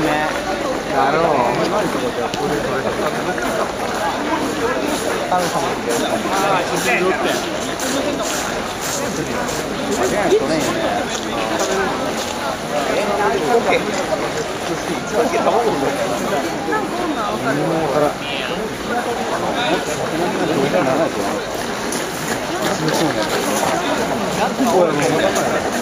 ねだろう、もう。